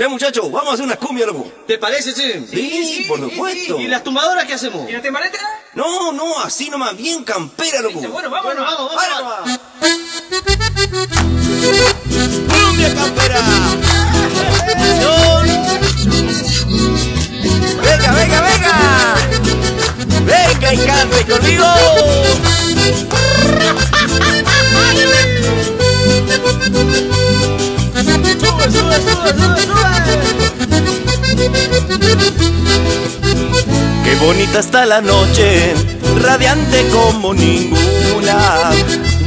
Ya muchachos, vamos a hacer una cumbia, loco. ¿Te parece, che? Sí, por supuesto. ¿Y las tumbadoras qué hacemos? ¿Y la temareta? No, no, así nomás, bien campera, loco. Bueno, vámonos, vamos, Vale, vamos. nomás. ¡Cumbia campera! ¡Venga, venga, venga! ¡Venga y cante conmigo! Bonita está la noche, radiante como ninguna.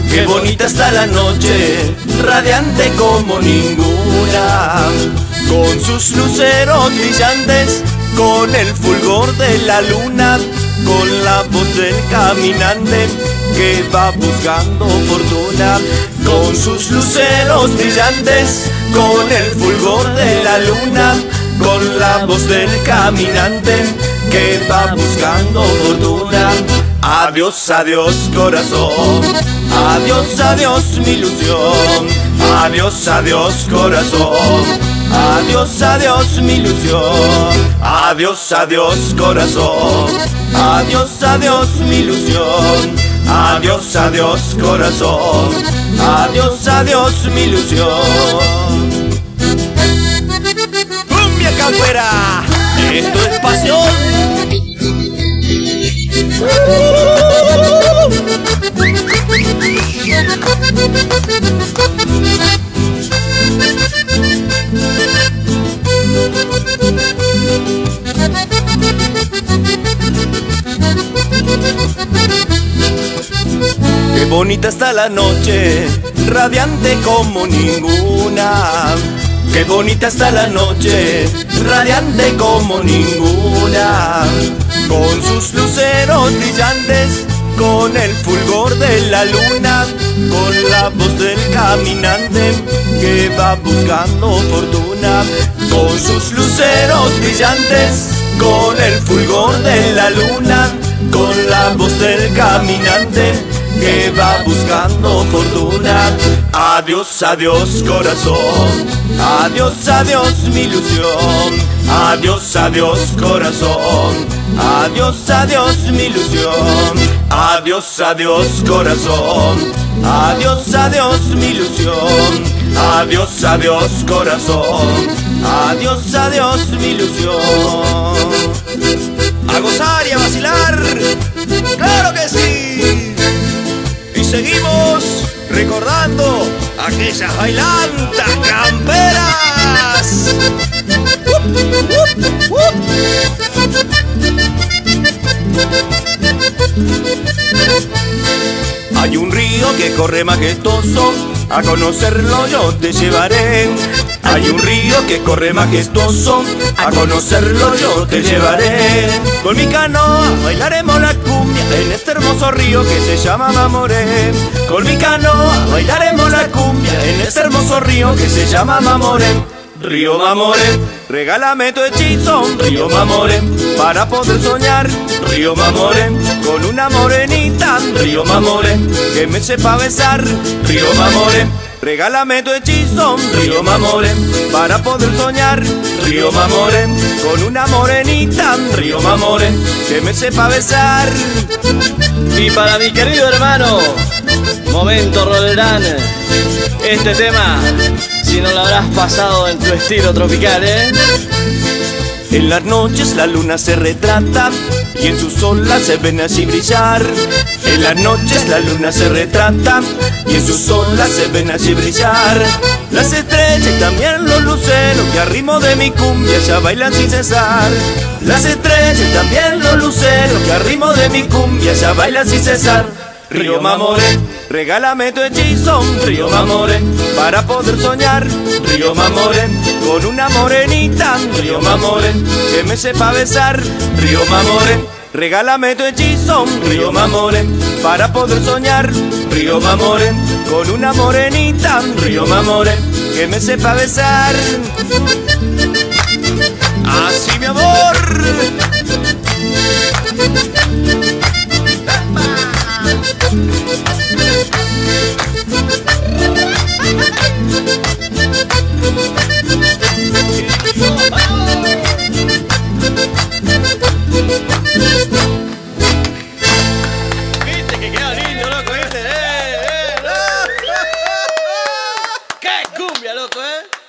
Qué bonita está la noche, radiante como ninguna. Con sus luceros brillantes, con el fulgor de la luna, con la voz del caminante que va buscando fortuna. Con sus luceros brillantes, con el fulgor de la luna, con la voz del caminante que va buscando fortuna. Adiós, adiós corazón, adiós, adiós mi ilusión, adiós, adiós corazón, adiós, adiós mi ilusión, adiós, adiós corazón, adiós, adiós mi ilusión, adiós, adiós corazón, adiós, adiós mi ilusión. ¡Esto es pasión! Qué bonita está la noche, radiante como ninguna. Qué bonita está la noche, radiante como ninguna. Con sus luceros brillantes, con el fulgor de la luna, con la voz del caminante que va buscando fortuna. Con sus luceros brillantes, con el fulgor de la luna, con la voz del caminante que va buscando fortuna. Adiós, adiós corazón, adiós, adiós mi ilusión, adiós, adiós corazón, adiós, adiós mi ilusión, adiós, adiós corazón, adiós, adiós mi ilusión, adiós, adiós corazón, adiós, adiós mi ilusión. A gozar y a vacilar, seguimos recordando aquellas bailantas camperas. Hay un río que corre majestuoso, a conocerlo yo te llevaré. Hay un río que corre majestuoso, a conocerlo yo te llevaré. Con mi canoa bailaremos la cumbia en hermoso río que se llama Mamoré. Con mi canoa bailaremos la cumbia en este hermoso río que se llama Mamoré. Río Mamoré, regálame tu hechizo, Río Mamoré, para poder soñar, Río Mamoré, con una morenita, Río Mamoré, que me sepa besar, Río Mamoré, regálame tu hechizo, Río Mamoré, para poder soñar, Río Mamoré, con una morenita, Río Mamoré, que me sepa besar. Y para mi querido hermano, momento Roldán, este tema, si no lo habrás pasado en tu estilo tropical, ¿eh? En las noches la luna se retrata y en sus olas se ven así brillar. En las noches la luna se retrata y en sus olas se ven así brillar. Las estrellas y también los luceros que a ritmo de mi cumbia ya bailan sin cesar. Las estrellas y también los luceros que a ritmo de mi cumbia ya bailan sin cesar. Río Mamoré, regálame tu hechizo, Río Mamoré, para poder soñar, Río Mamoré, con una morenita, Río Mamoré, que me sepa besar, Río Mamoré, regálame tu hechizo, Río Mamoré, para poder soñar, Río Mamoré, con una morenita, Río Mamoré, que me sepa besar. Así mi amor. Cumbia, loco, ¿eh?